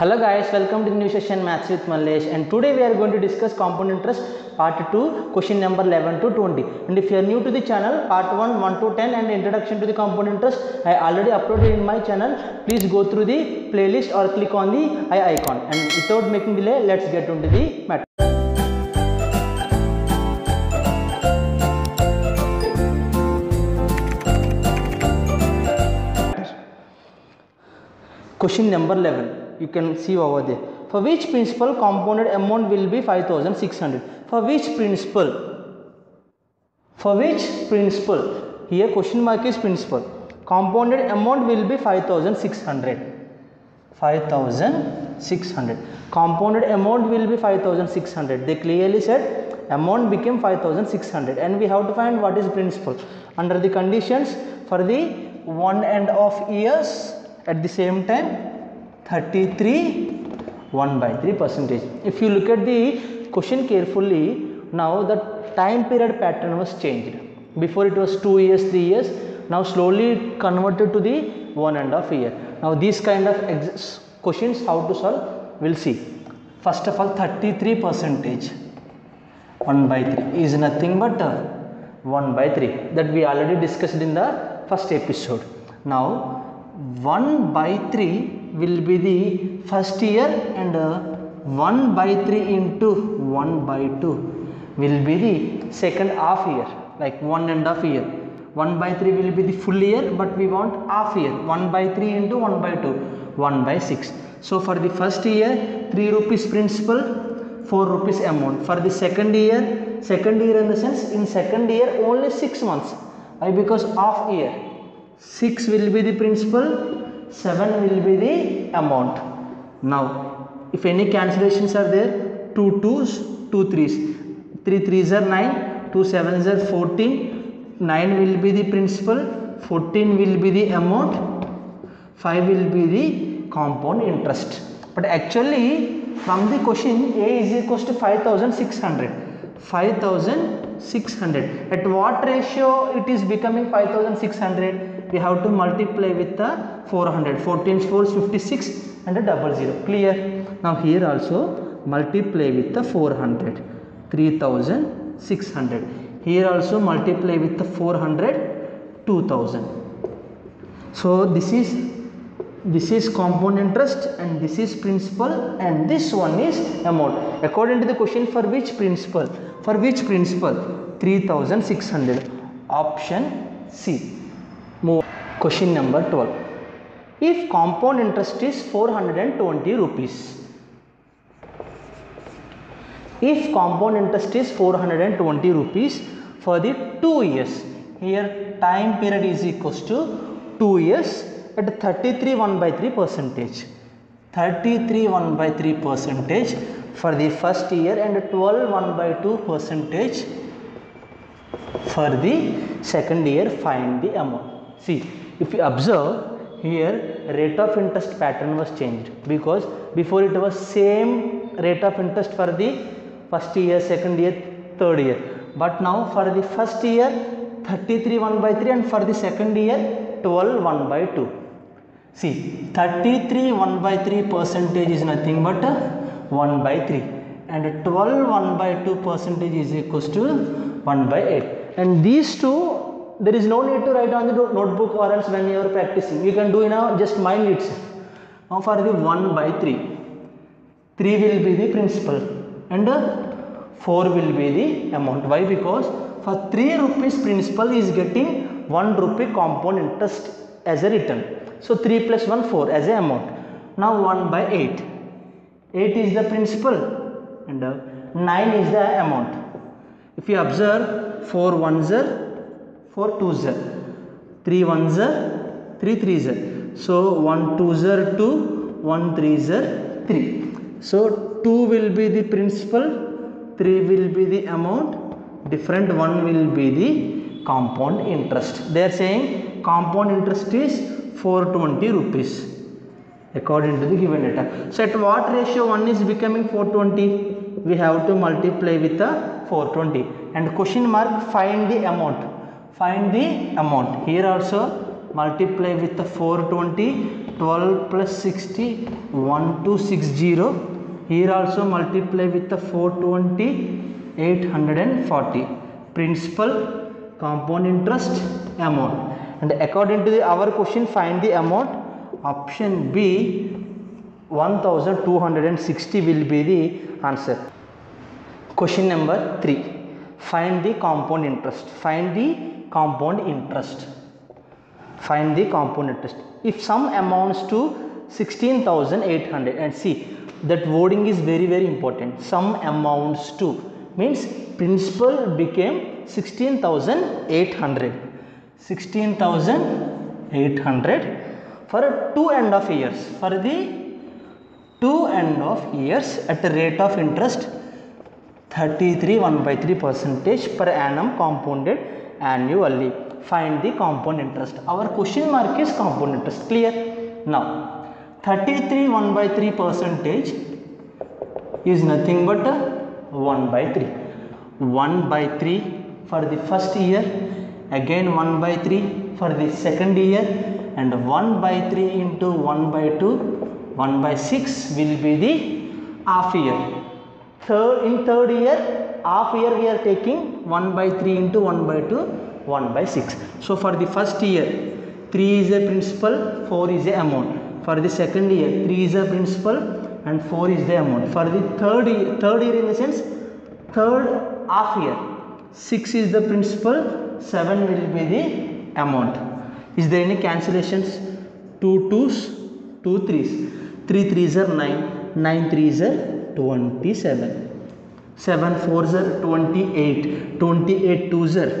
Hello guys, welcome to the new session Maths with Mallesh and today we are going to discuss compound interest part 2 question number 11 to 20 and if you are new to the channel part 1 1 to 10 and introduction to the compound interest I already uploaded in my channel please go through the playlist or click on the i icon and without making delay let's get into the matter. Question number 11. You can see over there. For which principal compounded amount will be 5600? For which principal? For which principal? Here question mark is principal. Compounded amount will be 5600. 5600. Compounded amount will be 5600. They clearly said amount became 5600 and we have to find what is principal. Under the conditions for the one end of years at the same time 33 1 by 3 percentage. If you look at the question carefully now the time period pattern was changed. Before it was 2 years 3 years now slowly converted to the one and a half year. Now these kind of questions how to solve we'll see. First of all 33 percentage 1 by 3 is nothing but uh, 1 by 3 that we already discussed in the first episode. Now 1 by 3 will be the first year and uh, 1 by 3 into 1 by 2 will be the second half year like one and half year. 1 by 3 will be the full year but we want half year. 1 by 3 into 1 by 2 1 by 6 so for the first year 3 rupees principal 4 rupees amount. For the second year second year in the sense in second year only 6 months. Why? Because half year 6 will be the principal 7 will be the amount. Now if any cancellations are there 2 2s 2 3s 3 3s are 9 2 7s are 14 9 will be the principal 14 will be the amount 5 will be the compound interest. But actually from the question a is equals to 5600 5600 at what ratio it is becoming 5600 we have to multiply with the 400 14 4 is 56 and a double zero. Clear? Now here also multiply with the 400 3600 here also multiply with the 400 2000 so this is this is compound interest and this is principal and this one is amount. According to the question for which principal for which principal 3600 option c. Move. Question number 12 if compound interest is 420 rupees if compound interest is 420 rupees for the 2 years here time period is equals to 2 years at 33 1 by 3 percentage. 33 1 by 3 percentage for the first year and 12 1 by 2 percentage for the second year find the amount. See if you observe here rate of interest pattern was changed because before it was same rate of interest for the first year second year third year. But now for the first year 33 1 by 3 and for the second year 12 1 by 2 see 33 1 by 3 percentage is nothing but 1 by 3 and 12 1 by 2 percentage is equals to 1 by 8 and these two there is no need to write on the notebook or else when you are practicing you can do in a just mind itself. Now for the 1 by 3 3 will be the principal and 4 will be the amount. Why? Because for 3 rupees principal is getting 1 rupee compound interest as a return. So 3 plus 1 4 as a amount. Now 1 by 8 8 is the principal and uh, 9 is the amount. If you observe 4 1s are 4 2s are 3 1s are 3 3s are so 1 2s are 2 1 3s are 3 so 2 will be the principal 3 will be the amount different one will be the compound interest. They are saying compound interest is 420 rupees according to the given data. So at what ratio one is becoming 420 we have to multiply with the 420 and question mark find the amount. Find the amount. Here also multiply with the 420 12 plus 60 1260 here also multiply with the 420 840 principal compound interest amount. And according to the our question find the amount option b 1260 will be the answer. Question number 3 find the compound interest. Find the compound interest. Find the compound interest. If sum amounts to 16800 and see that wording is very very important. Sum amounts to means principal became 16800 16800 for two and of years. For the two and of years at a rate of interest 33 1 by 3 percentage per annum compounded annually. Find the compound interest. Our question mark is compound interest. Clear? Now 33 1 by 3 percentage is nothing but a 1 by 3 1 by 3 for the first year again 1 by 3 for the second year and 1 by 3 into 1 by 2 1 by 6 will be the half year. Third in third year half year we are taking 1 by 3 into 1 by 2 1 by 6 so for the first year 3 is a principal 4 is a amount. For the second year 3 is a principal and 4 is the amount. For the third year third year in the sense third half year 6 is the principal 7 will be the amount is there any cancellations? 2 twos 2 threes. 3 threes are 9 9 threes are 27 7 fours are 28 28 twos are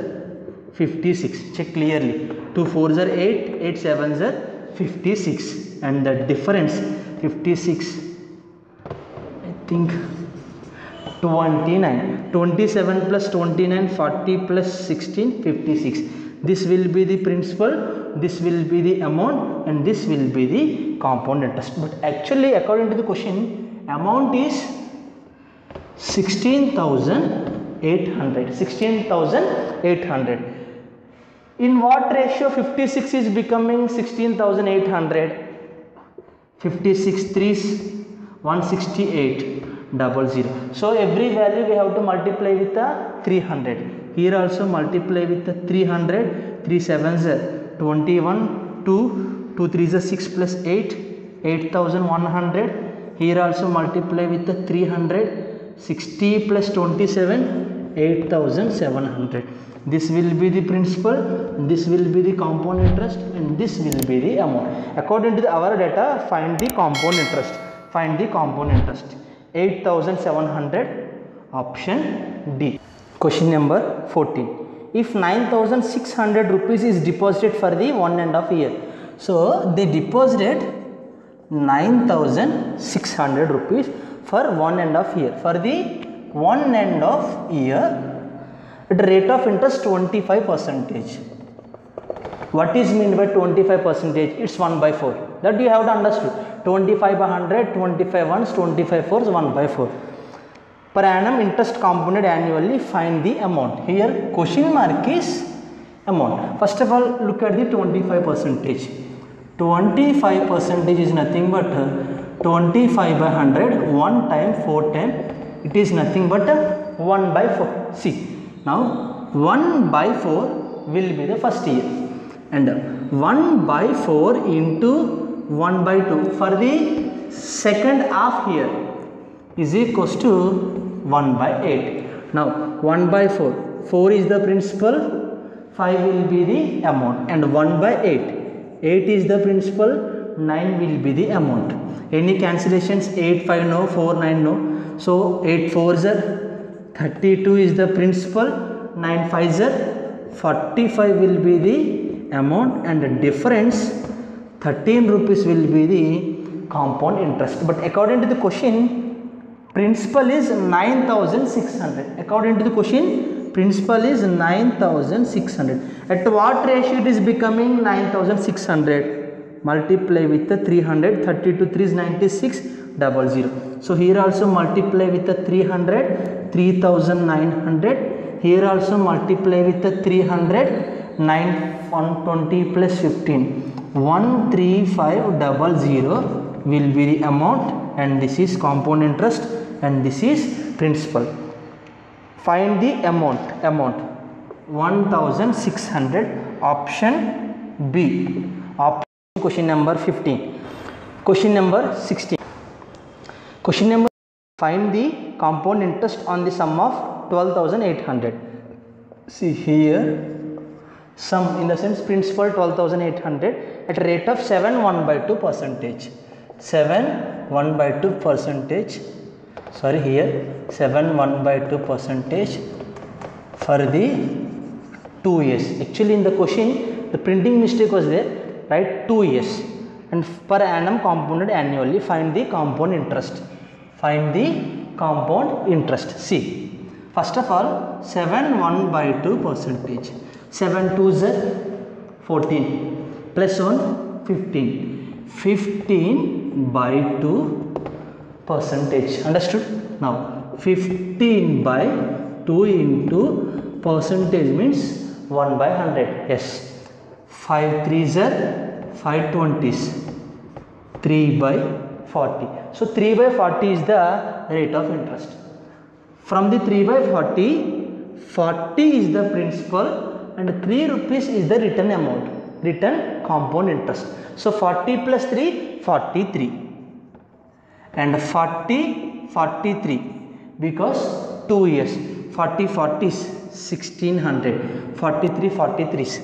56 check clearly. 2 fours are 8 8 sevens are 56 and the difference 56 I think 29 27 plus 29 40 plus 16 56 this will be the principal this will be the amount and this will be the compound interest but actually according to the question amount is 16800 16800 in what ratio 56 is becoming 16800 56 3s 168 double zero. So every value we have to multiply with the 300 here also multiply with the 300 3 sevens 21 2 2 3s are 6 plus 8 8100 here also multiply with the 300 60 plus 27 8700 this will be the principal this will be the compound interest and this will be the amount. According to the, our data find the compound interest. Find the compound interest. 8700 option d. Question number 14 if 9600 rupees is deposited for the one a half year. So they deposited 9600 rupees for one a half year. For the one a half year at rate of interest 25 percentage. What is mean by 25 percentage? It's 1 by 4 that you have to understood 25 by 100 25 ones 25 fours 1 by 4 per annum interest compounded annually find the amount. Here question mark is amount. First of all look at the 25 percentage. 25 percentage is nothing but uh, 25 by 100 1 time 4 time it is nothing but uh, 1 by 4 see now 1 by 4 will be the first year. And 1 by 4 into 1 by 2 for the second half year is equals to 1 by 8 now 1 by 4 4 is the principal 5 will be the amount and 1 by 8 8 is the principal 9 will be the amount. Any cancellations? 8 5 no 4 9 no. So 8 4s are 32 is the principal 9 5s are 45 will be the amount and the difference 13 rupees will be the compound interest. But according to the question principal is 9600 according to the question principal is 9600 at what ratio it is becoming 9600 multiply with the 300 32 3 is 96 double zero. So here also multiply with the 300 3900 here also multiply with the 300 9 120 plus 15 13500 will be the amount and this is compound interest and this is principal. Find the amount amount. 1600 option b. Option question number 15 question number 16 question number find the compound interest on the sum of 12800 see here sum in the sense principal 12800 at rate of 7 1 by 2 percentage. 7 1 by 2 percentage sorry here 7 1 by 2 percentage for the 2 years actually in the question the printing mistake was there right 2 years and per annum compounded annually find the compound interest find the compound interest see first of all 7 1 by 2 percentage 7 2 z 14 plus 1 15 15 by 2 percentage. Understood? Now 15 by 2 into percentage means 1 by 100 yes. 5 3s are 5 20s 3 by 40 so 3 by 40 is the rate of interest. From the 3 by 40 40 is the principal and 3 rupees is the return amount return compound interest. So 40 plus 3 43 and 40 43 because 2 years. 40 40 is 1600 43 43 is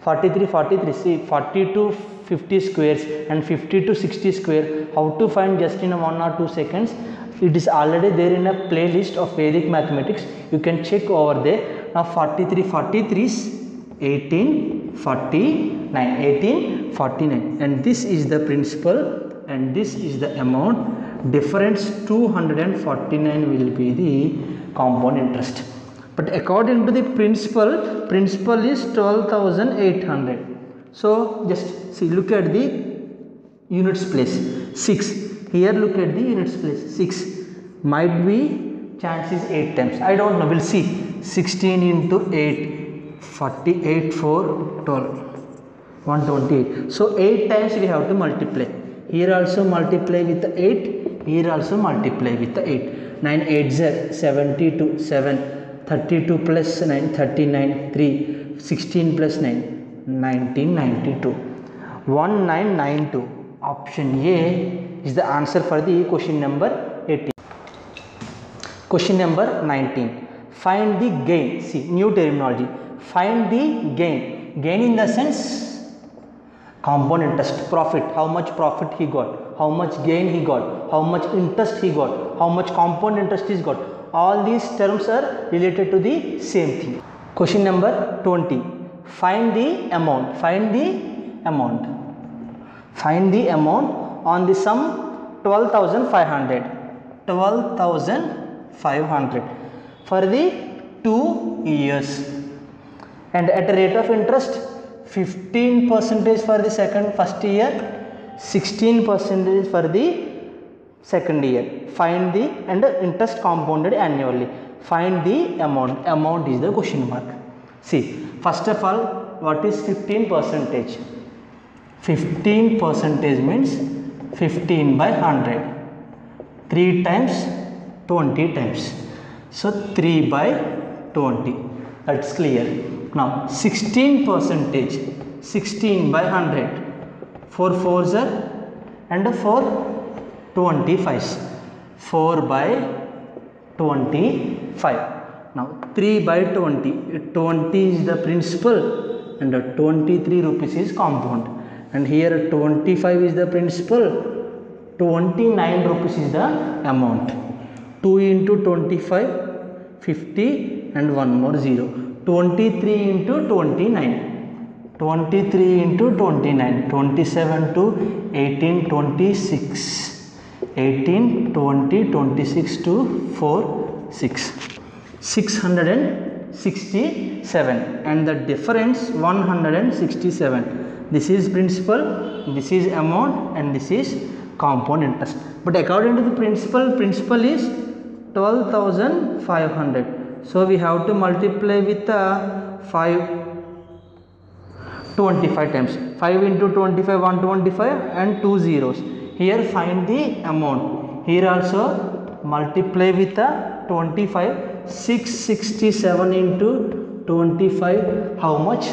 43 43 see 40 to 50 squares and 50 to 60 square. How to find just in one or two seconds? It is already there in a playlist of Vedic mathematics. You can check over there. Now 43 43 is 18 49 18 49 and this is the principal and this is the amount difference 249 will be the compound interest. But according to the principal principal is 12800 so just see look at the units place. 6 here look at the units place. 6 might be chance is 8 times. I don't know. We'll see. 16 into 8 48 4 12 128 so 8 times we have to multiply. Here also multiply with 8 here also multiply with the 8 9 8 0 72 7 32 plus 9 39 3 16 plus 9 1992 1992 option A is the answer for the question number 18 question number 19 find the gain. See new terminology. Find the gain. Gain in the sense compound interest profit. How much profit he got? How much gain he got how much interest he got how much compound interest he got. All these terms are related to the same thing. Question number 20 find the amount. Find the amount. Find the amount on the sum 12500 12500 for the 2 years. And at a rate of interest 15 percentage for the second first year 16 percentage for the second year. Find the and interest compounded annually. Find the amount. Amount is the question mark. See first of all what is 15 percentage? 15 percentage means 15 by 100 3 times 20 times. So 3 by 20 that's clear. Now 16 percentage. 16 by 100 4 fours are and 4 25 4 by 25 now 3 by 20 20 is the principal and 23 rupees is compound. And here 25 is the principal. 29 rupees is the amount. 2 into 25 50 and one more 0 23 into 29 23 into 29 27 to 18 26 18 20 26 to 4 6 667 and the difference 167 this is principal this is amount and this is compound interest but according to the principal principal is 12500 so we have to multiply with uh, 5 25 times. 5 into 25 125 and 2 zeros here find the amount. Here also multiply with the 25 667 into 25 how much?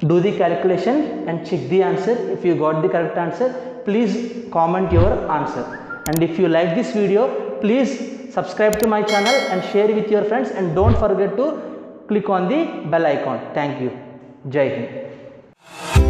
Do the calculation and check the answer. If you got the correct answer please comment your answer. And if you like this video please subscribe to my channel and share with your friends. And don't forget to click on the bell icon. Thank you. Jai hind